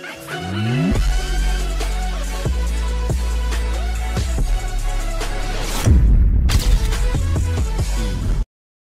Música